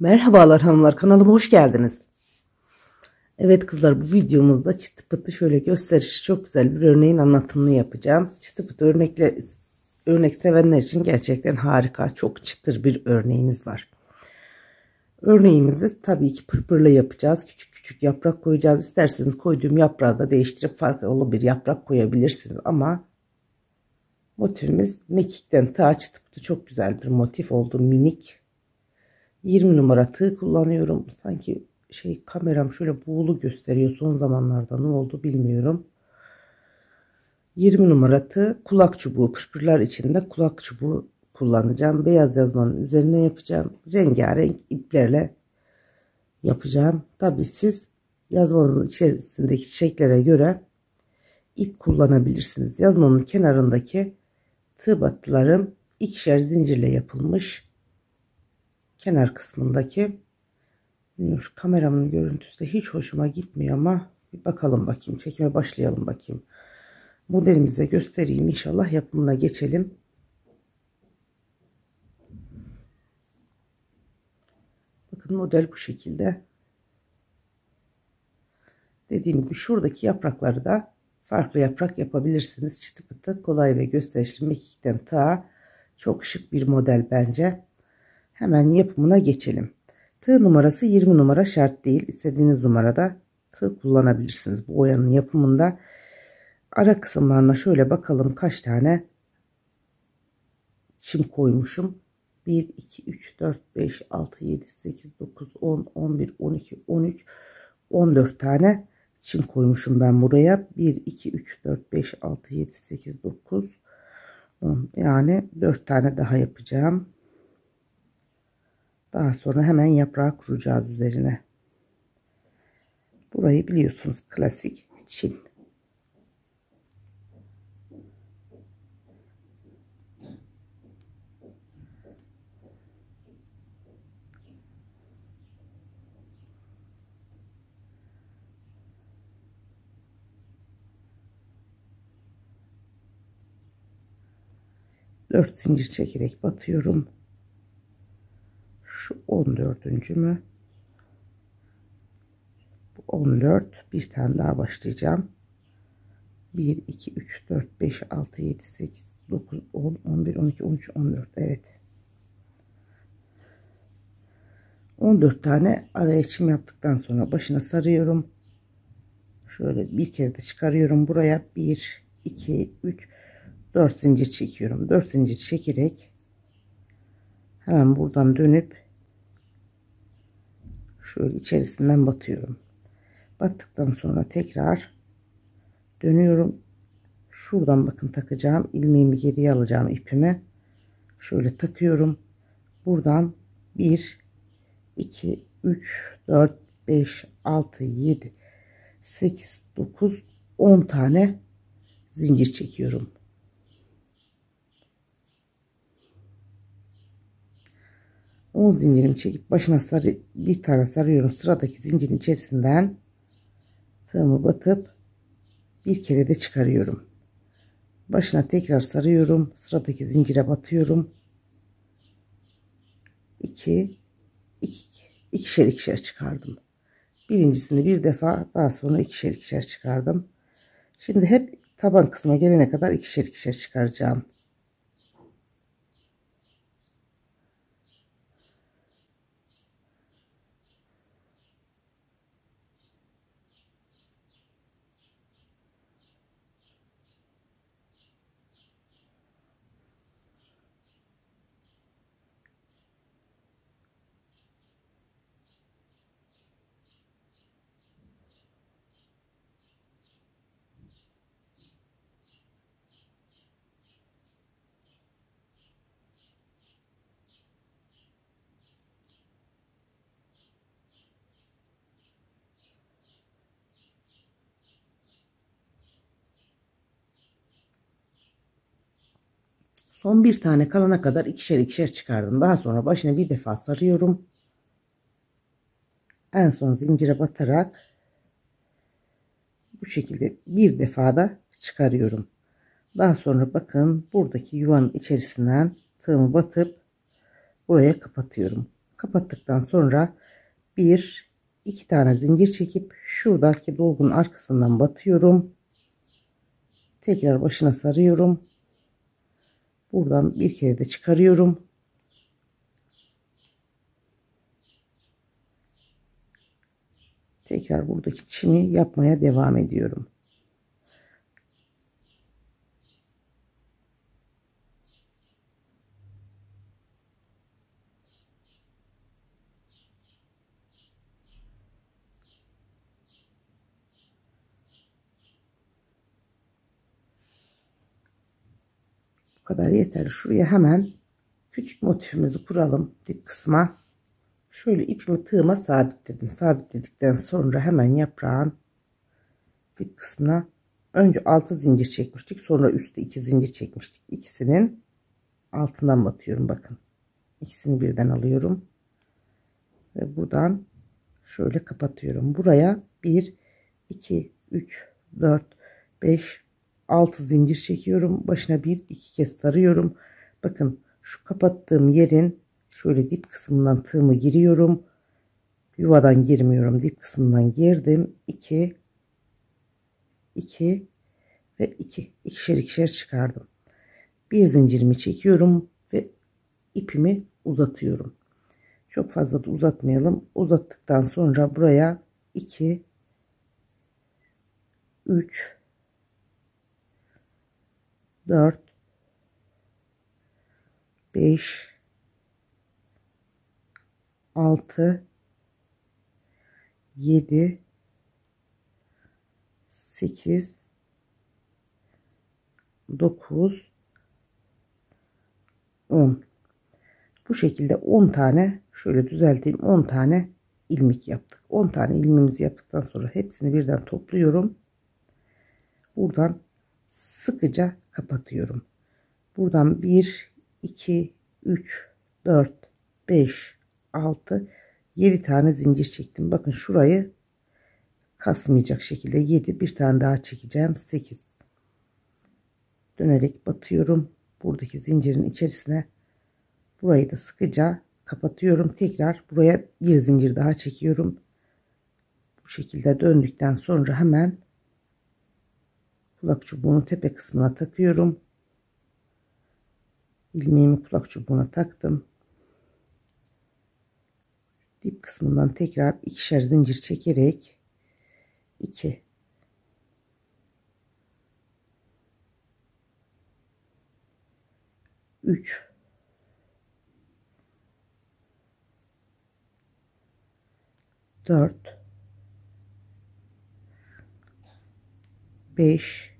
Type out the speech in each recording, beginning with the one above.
Merhabalar hanımlar kanalıma hoş geldiniz. Evet kızlar bu videomuzda çıtı pıtı şöyle gösterişi çok güzel bir örneğin anlatımını yapacağım. Çıtı pıtı örnekle, örnek sevenler için gerçekten harika çok çıtır bir örneğimiz var. Örneğimizi tabii ki pırpırla yapacağız. Küçük küçük yaprak koyacağız. İsterseniz koyduğum yaprağı da değiştirip farklı bir yaprak koyabilirsiniz. Ama motifimiz mekikten ta çıtı pıtı çok güzel bir motif oldu. Minik 20 numara tığ kullanıyorum. Sanki şey kameram şöyle buğulu gösteriyor. Son zamanlarda ne oldu bilmiyorum. 20 numara tığ kulak çubuğu pırpırlar içinde kulak çubuğu kullanacağım. Beyaz yazmanın üzerine yapacağım. Rengarenk iplerle yapacağım. Tabi siz yazmanın içerisindeki çiçeklere göre ip kullanabilirsiniz. Yazmanın kenarındaki tığ battılarım ikişer zincirle yapılmış kenar kısmındaki şu kameramın görüntüsü de hiç hoşuma gitmiyor ama bir bakalım bakayım çekime başlayalım bakayım. Modelimize göstereyim inşallah yapımına geçelim. Bakın model bu şekilde. Dediğim gibi şuradaki yaprakları da farklı yaprak yapabilirsiniz. Çıtı pıtı kolay ve gösterişli mekikten ta çok şık bir model bence Hemen yapımına geçelim. Tığ numarası 20 numara şart değil. İstediğiniz numarada tığ kullanabilirsiniz. Bu oyanın yapımında ara kısımlarına şöyle bakalım kaç tane çim koymuşum. 1, 2, 3, 4, 5, 6, 7, 8, 9, 10, 11, 12, 13, 14 tane çim koymuşum ben buraya. 1, 2, 3, 4, 5, 6, 7, 8, 9, 10. Yani 4 tane daha yapacağım. Daha sonra hemen yaprağı kuracağız üzerine. Burayı biliyorsunuz klasik çim. Dört zincir çekerek batıyorum 14. mü? Bu 14. Bir tane daha başlayacağım. 1, 2, 3, 4, 5, 6, 7, 8, 9, 10, 11, 12, 13, 14. Evet. 14 tane araya çim yaptıktan sonra başına sarıyorum. Şöyle bir kere de çıkarıyorum. Buraya 1, 2, 3, 4 zincir çekiyorum. 4 zincir çekerek hemen buradan dönüp şöyle içerisinden batıyorum. Battıktan sonra tekrar dönüyorum. Şuradan bakın takacağım. ilmeğimi geriye alacağım ipimi. Şöyle takıyorum. Buradan 1 2 3 4 5 6 7 8 9 10 tane zincir çekiyorum. 10 zincirimi çekip başına sarı bir tane sarıyorum. Sıradaki zincirin içerisinden tığımı batıp bir kere de çıkarıyorum. Başına tekrar sarıyorum. Sıradaki zincire batıyorum. 2 2 ikişer ikişer çıkardım. Birincisini bir defa daha sonra ikişer ikişer çıkardım. Şimdi hep taban kısmına gelene kadar ikişer ikişer çıkaracağım Son bir tane kalana kadar ikişer ikişer çıkardım. Daha sonra başına bir defa sarıyorum. En son zincire batarak bu şekilde bir defa da çıkarıyorum. Daha sonra bakın buradaki yuvanın içerisinden tığımı batıp buraya kapatıyorum. kapattıktan sonra bir iki tane zincir çekip şuradaki dolgunun arkasından batıyorum. Tekrar başına sarıyorum. Buradan bir kere de çıkarıyorum. Tekrar buradaki çimi yapmaya devam ediyorum. Kadar yeterli. Şuraya hemen küçük motifimizi kuralım dip kısma. Şöyle ipimi tığıma sabitledim. Sabitledikten sonra hemen yaprağın dip kısmına önce 6 zincir çekmiştik. Sonra üstte 2 zincir çekmiştik. İkisinin altından batıyorum bakın. İkisini birden alıyorum. Ve buradan şöyle kapatıyorum. Buraya 1 2 3 4 5 6 zincir çekiyorum. Başına bir iki kez sarıyorum. Bakın şu kapattığım yerin şöyle dip kısmından tığımı giriyorum. Yuvadan girmiyorum. Dip kısmından girdim. 2 2 ve 2 ikişer ikişer çıkardım. Bir zincirimi çekiyorum ve ipimi uzatıyorum. Çok fazla da uzatmayalım. Uzattıktan sonra buraya 2 3 4 5 6 7 8 9 10 bu şekilde 10 tane şöyle düzelteyim 10 tane ilmik yaptık. 10 tane ilmimizi yaptıktan sonra hepsini birden topluyorum. Buradan sıkıca kapatıyorum. Buradan 1, 2, 3, 4, 5, 6, 7 tane zincir çektim. Bakın şurayı kasmayacak şekilde 7 bir tane daha çekeceğim 8 dönerek batıyorum buradaki zincirin içerisine burayı da sıkıca kapatıyorum tekrar buraya bir zincir daha çekiyorum bu şekilde döndükten sonra hemen kulak çubuğunu tepe kısmına takıyorum. ilmeğimi kulak çubuğuna taktım. Dip kısmından tekrar ikişer zincir çekerek 2 3 4 5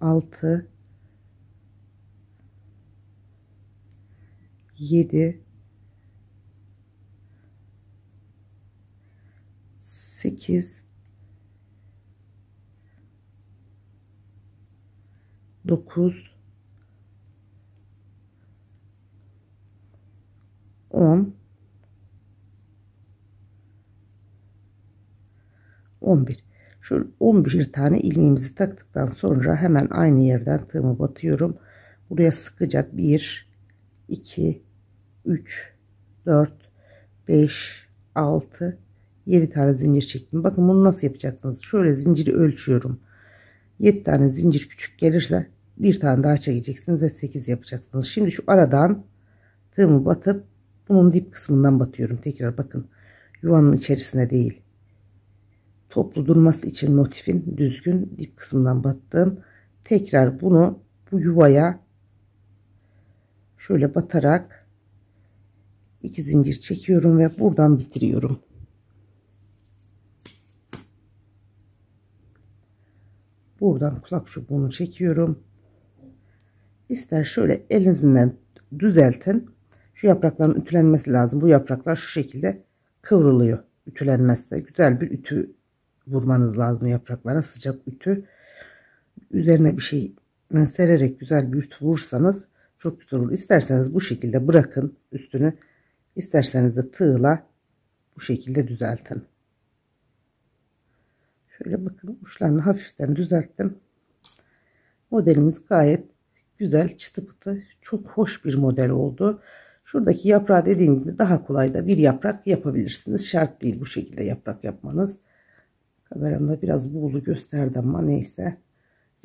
6 7 8 9 10 11 şu 11 tane ilmeğimizi taktıktan sonra hemen aynı yerden tığımı batıyorum. Buraya sıkıca 1 2 3 4 5 6 7 tane zincir çektim. Bakın bunu nasıl yapacaksınız? Şöyle zinciri ölçüyorum. 7 tane zincir küçük gelirse bir tane daha çekeceksiniz ve 8 yapacaksınız. Şimdi şu aradan tığımı batıp bunun dip kısmından batıyorum. Tekrar bakın yuvanın içerisine değil toplu durması için motifin düzgün dip kısmından battım. Tekrar bunu bu yuvaya şöyle batarak iki zincir çekiyorum ve buradan bitiriyorum. Buradan kulak çubuğunu çekiyorum. İster şöyle elinizden düzeltin. Şu yaprakların ütülenmesi lazım. Bu yapraklar şu şekilde kıvrılıyor. Ütülenmezse güzel bir ütü vurmanız lazım yapraklara sıcak ütü. Üzerine bir şey sererek güzel bir ütü vursanız çok güzel olur. İsterseniz bu şekilde bırakın üstünü. İsterseniz de tığla bu şekilde düzeltin. Şöyle bakın uçlarını hafiften düzelttim. Modelimiz gayet güzel çıtı pıtı çok hoş bir model oldu. Şuradaki yaprağı dediğim gibi daha kolay da bir yaprak yapabilirsiniz. Şart değil bu şekilde yaprak yapmanız. Kameramda biraz buğulu gösterdi ama neyse.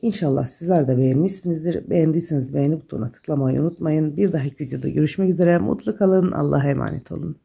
İnşallah sizler de beğenmişsinizdir. Beğendiyseniz beğeni butonuna tıklamayı unutmayın. Bir dahaki videoda görüşmek üzere. Mutlu kalın. Allah'a emanet olun.